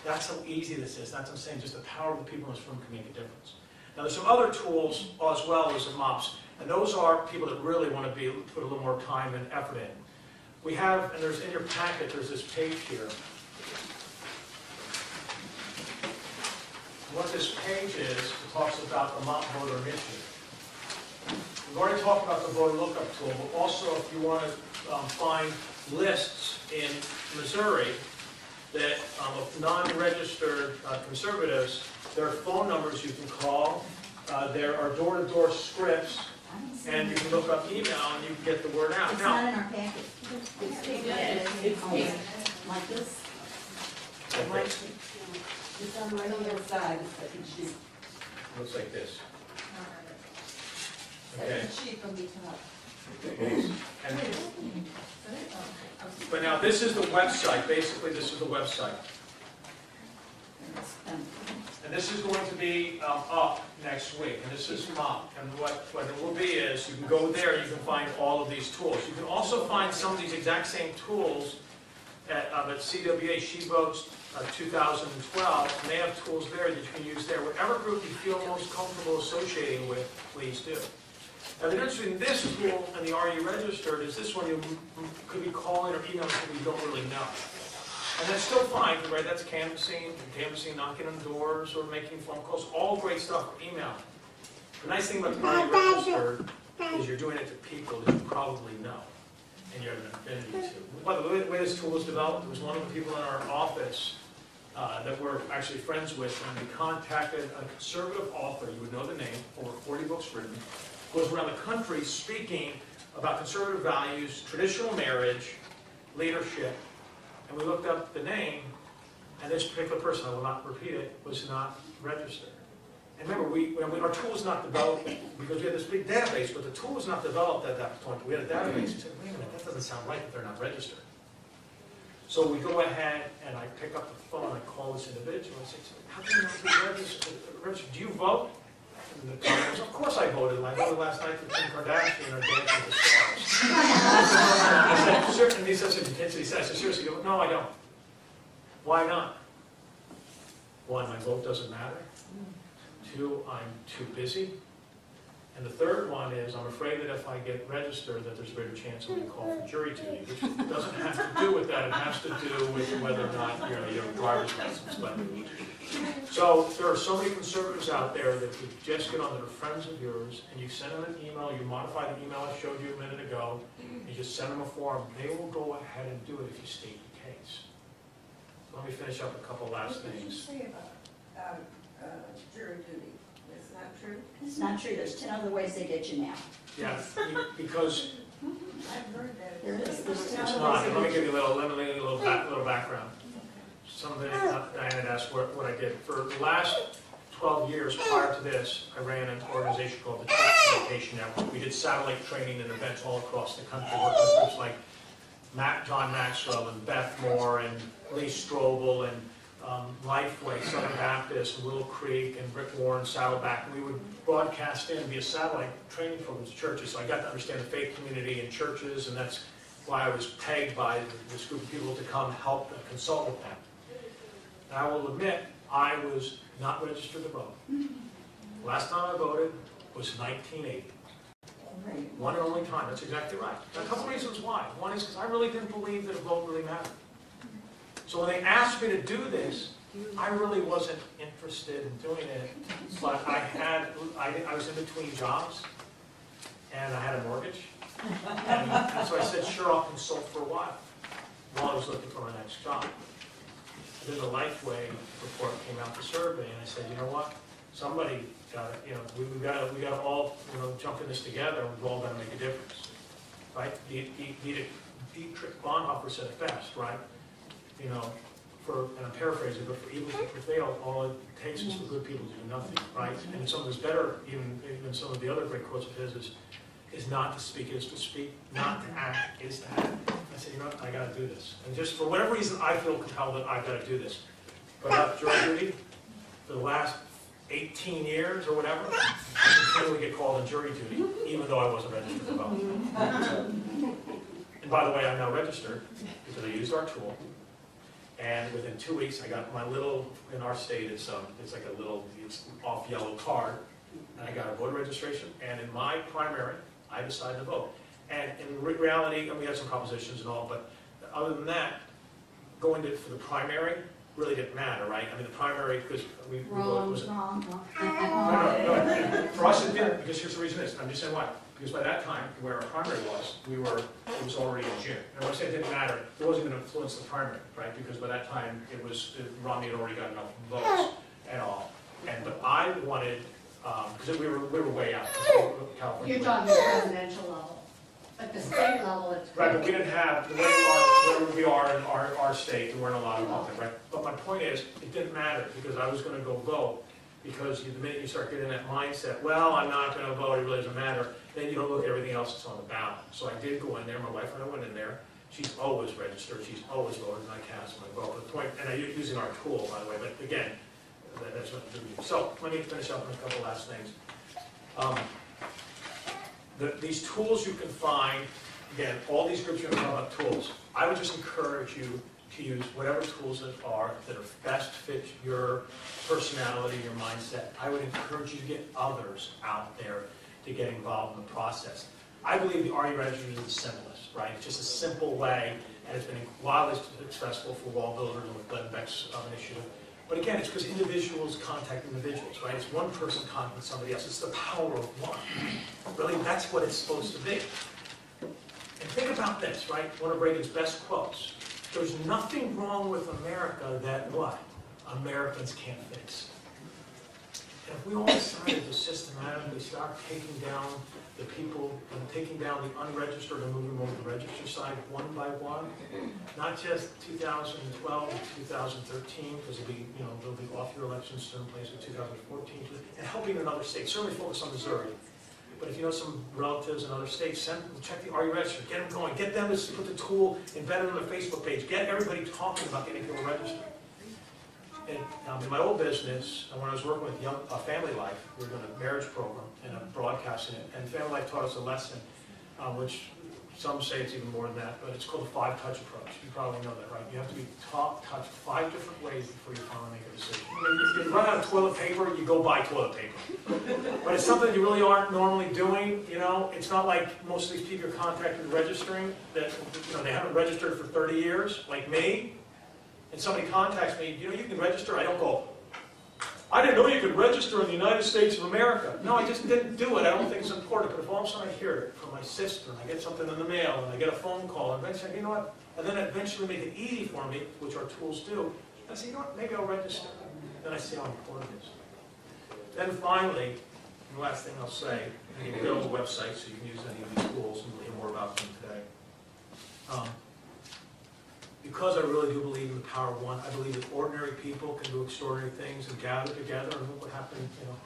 That's how easy this is. That's what I'm saying, just the power of the people in this room can make a difference. Now, there's some other tools as well as the MOPS, and those are people that really want to be, put a little more time and effort in. We have, and there's in your packet, there's this page here. What this page is, it talks about the MOP voter initiative. We've already talked about the voter lookup tool, but also if you want to um, find lists in Missouri, that um, of non-registered uh, conservatives, there are phone numbers you can call, uh, there are door-to-door scripts, I don't see and you can look up email and you can get the word out. It's Now, not in our packet. It's Oh, pink. Like this? Right. It's on the right-hand side, the second sheet. looks like this. Okay. Second sheet from the top. And- But now, this is the website, basically, this is the website. And this is going to be um, up next week, and this is up. And what, what it will be is, you can go there, you can find all of these tools. You can also find some of these exact same tools at, um, at CWA, She Votes uh, 2012, and they have tools there that you can use there. Whatever group you feel most comfortable associating with, please do. Now, the difference between this tool and the RU registered is this one you could be calling or emailing people you don't really know. And that's still fine, right? That's canvassing, canvassing, knocking on doors, or making phone calls, all great stuff for email. The nice thing about the RU registered is you're doing it to people that you probably know, and you have an affinity to. By the way, the way this tool was developed, there was one of the people in our office uh, that we're actually friends with, and we contacted a conservative author, you would know the name, over 40 books written, goes around the country speaking about conservative values, traditional marriage, leadership, and we looked up the name, and this particular person, I will not repeat it, was not registered. And remember, we, we- our tool was not developed, because we had this big database, but the tool was not developed at that point. We had a database, we said, wait a minute, that doesn't sound right if they're not registered. So we go ahead, and I pick up the phone, I call this individual, I say, how can you not be registered? Do you vote? And the guy goes, of course I voted, I voted last night for Kim Kardashian or Dancing with the Stars. I said, and he says, he said, I said, seriously, goes, no, I don't. Why not? One, my vote doesn't matter. Two, I'm too busy. And the third one is, I'm afraid that if I get registered, that there's a greater chance of being called for jury duty, which doesn't have to do with that, it has to do with whether or not, you know, you have a driver's license, but. So, there are so many conservatives out there that you just get on that are friends of yours, and you send them an email, you modify the email I showed you a minute ago, you just send them a form, they will go ahead and do it if you state the case. So let me finish up a couple last What did you things. say about, um, uh, jury duty? That's not true? It's not true, there's ten other ways they get you now. Yes, because I've heard that. There it is. There's It's ten not, other ways let they me get give you a little, let me give you a little back, little background. Somebody, uh, Diana had asked what, what I did. For the last twelve years prior to this, I ran an organization called the Church Communication Network. We did satellite training and events all across the country, working with groups like Matt, John Maxwell and Beth Moore and Lee Strobel and um, Lifeway, Southern Baptist, and Willow Creek and Rick Warren, Saddleback. We would broadcast in via satellite training programs to churches. So I got to understand the faith community and churches, and that's why I was pegged by this group of people to come help and consult with them. And I will admit, I was not registered to vote. Last time I voted was 1980. One and only time, that's exactly right. A couple reasons why. One is because I really didn't believe that a vote really mattered. So when they asked me to do this, I really wasn't interested in doing it, but I had, I, I was in between jobs, and I had a mortgage. And so I said, sure, I'll consult for a while, while I was looking for my next job. Then the Lifeway report came out, the survey, and I said, you know what? Somebody got, you know, we, we gotta, we gotta all, you know, jump in this together, we've all gotta make a difference. Right? Die- Die- Dietrich Dietrich Bonhoeffer said it best, right? You know, for, and I'm paraphrasing, but for evil to prevail, all it takes is for good people to do nothing, right? And some of his better, even, even some of the other great quotes of his is, is not to speak is to speak, not to act is to act. I said, you know what, I gotta do this. And just for whatever reason, I feel compelled that I've gotta do this. But about jury duty, for the last eighteen years or whatever, I continually get called on jury duty, even though I wasn't registered to vote. <laughs> And by the way, I'm now registered because I used our tool. And within two weeks, I got my little, in our state, it's, um, it's like a little, it's off yellow card. And I got a voter registration, and in my primary, I decided to vote. And in re- reality, and we had some propositions and all, but other than that, going to, for the primary really didn't matter, right? I mean, the primary, because we, we voted, was wrong, wrong. no, no, no, For us, it didn't, because here's the reason is, I'm just saying why. Because by that time, where our primary was, we were, it was already in June. And when I say it didn't matter, it wasn't gonna influence the primary, right? Because by that time, it was, Romney had already got enough votes and all. And, but I wanted, um, because we were, we were way out, California. You're talking presidential level. At the state level, it's. Right, but we didn't have, the way we are, where we are in our, our state, there weren't a lot of them, right? But my point is, it didn't matter, because I was gonna go vote, because you- the minute you start getting that mindset, well, I'm not gonna vote, it really doesn't matter, then you don't look at everything else that's on the ballot. So I did go in there, my wife and I went in there, she's always registered, she's always voted, and I cast my vote. The point, and I'm using our tool, by the way, but again, that- that's what I'm doing. So, let me finish up with a couple last things. Um, the, these tools you can find, again, all these groups are talking about tools. I would just encourage you to use whatever tools that are, that are best fit your personality, your mindset. I would encourage you to get others out there to get involved in the process. I believe the RE registry is the simplest, right? It's just a simple way, and it's been wildly successful for wall builders and with Glenn Beck's um, initiative. But again, it's because individuals contact individuals, right? It's one person contacting somebody else. It's the power of one. Really, that's what it's supposed to be. And think about this, right? One of Reagan's best quotes. There's nothing wrong with America that what? Americans can't fix. And if we all decided to systematically start taking down the people and taking down the unregistered and moving over the registered side one by one, not just 2012 and 2013, because it'll be, you know, there'll be off-year elections in place in 2014, and helping another state, certainly focus on Missouri. But if you know some relatives in other states, send, check the RU register, get them going, get them to put the tool, embedded on their Facebook page, get everybody talking about getting people registered. And um, in my old business, when I was working with young, uh, Family Life, we were doing a marriage program and I'm broadcasting it, and Family Life taught us a lesson, um, which some say it's even more than that, but it's called the five-touch approach. You probably know that, right? You have to be taught, touched five different ways before you finally make a decision. If you run out of toilet paper, you go buy toilet paper. But it's something you really aren't normally doing, you know? It's not like most of these people you're contacting registering, that, you know, they haven't registered for 30 years, like me. And somebody contacts me, you know, you can register, I don't go, I didn't know you could register in the United States of America. No, I just didn't do it, I don't think it's important, but if all of a sudden I hear it from my sister, and I get something in the mail, and I get a phone call, and eventually, you know what? And then eventually make it easy for me, which our tools do, I say, you know what, maybe I'll register. Then I see how important it is. Then finally, the last thing I'll say, you can go to the website so you can use any of these tools and hear more about them today. Um, Because I really do believe in the power of one, I believe that ordinary people can do extraordinary things and gather together, and look what happened, you know,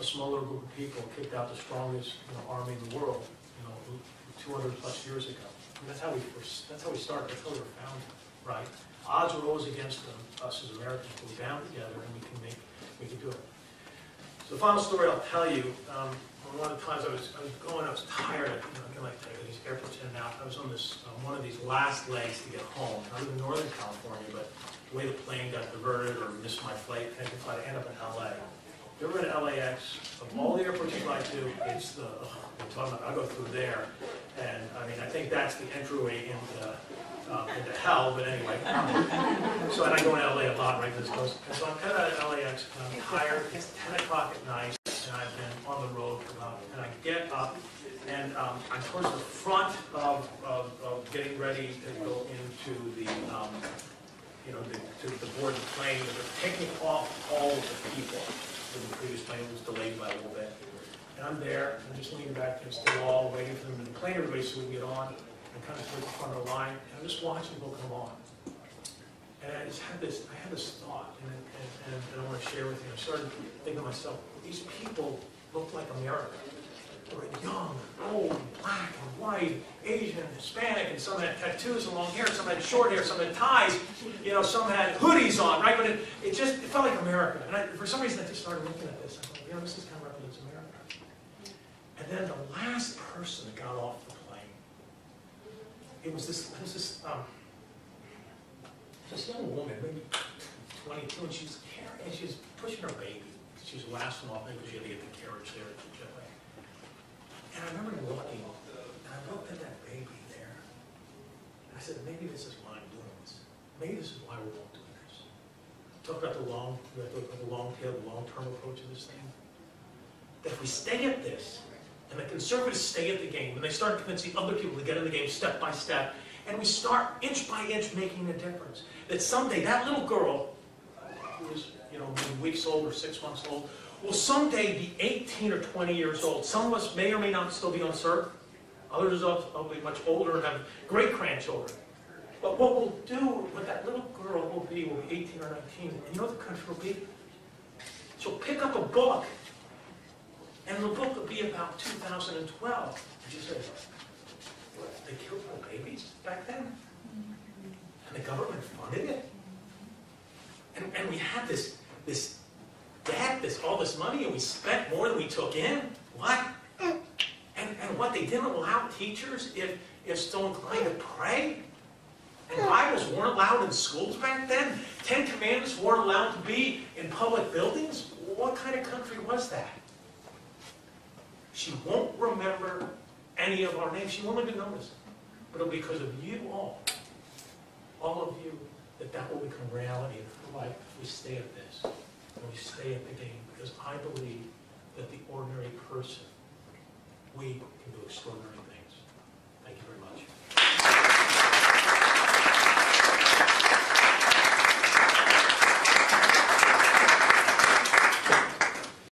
a small little group of people kicked out the strongest, you know, army in the world, you know, two hundred plus years ago. And that's how we first, that's how we started, that's how we were founded, right? Odds were always against them, us as Americans, but we bound together and we can make, we can do it. So the final story I'll tell you, um, one of the times I was, I was going, I was tired, know, again, like, taking these airports in and out, I was on this, um, one of these last legs to get home. I live in Northern California, but the way the plane got diverted or missed my flight, I had to fly to end up in LA. You ever been to LAX? Of all the airports you fly to, it's the, ugh, I go through there, and, I mean, I think that's the entryway into, um, into hell, but anyway. <laughs> So, and I go in LA a lot, right, this goes, so I'm kind of at LAX, and I'm tired, it's ten o'clock at night, and I've been on the road for about, and I get up, and um, I'm towards the front of, of, of getting ready to go into the, um, you know, the, to the board of the plane, they're taking off all of the people. The previous plane was delayed by a little bit. And I'm there, I'm just leaning back against the wall, waiting for them to plane everybody so we can get on. I'm kind of towards the front of the line, and I'm just watching people come on. And I just had this, I had this thought, and, and, and I want to share with you. I started thinking to myself, these people look like America. They were young, old, black and white, Asian, Hispanic, and some had tattoos and long hair, some had short hair, some had ties, you know, some had hoodies on, right? But it, it just, it felt like America. And I, for some reason, I just started looking at this. I thought, you know, this is kind of represents America. And then the last person that got off the it was this, it was this, um, this young woman, maybe 22, and she's carrying, and she's pushing her baby. She was last one off, maybe she had to get the carriage there. And I remember walking, and I looked at that baby there, and I said, maybe this is why I'm doing this. Maybe this is why we're all doing this. Talk about the long, the, the long tail, the long-term approach of this thing. That if we stay at this, And the conservatives stay at the game, and they start convincing other people to get in the game step by step. And we start inch by inch making a difference. That someday that little girl, who is, you know, weeks old or six months old, will someday be 18 or 20 years old. Some of us may or may not still be on earth. Others will be much older and have great grandchildren. But what we'll do, what that little girl will be, will be 18 or 19, and you know what the country will be? She'll pick up a book, and the book will be about 2012. And she says, what, they killed little babies back then? And the government funded it? And, and we had this, this debt, this, all this money, and we spent more than we took in? What? And, and what, they didn't allow teachers, if, if so inclined, to pray? And Bibles weren't allowed in schools back then? Ten Commandments weren't allowed to be in public buildings? What kind of country was that? She won't remember any of our names. She won't even notice. But it'll be because of you all, all of you, that that will become reality in her life if we stay at this, and we stay at the game. Because I believe that the ordinary person, we can do extraordinary.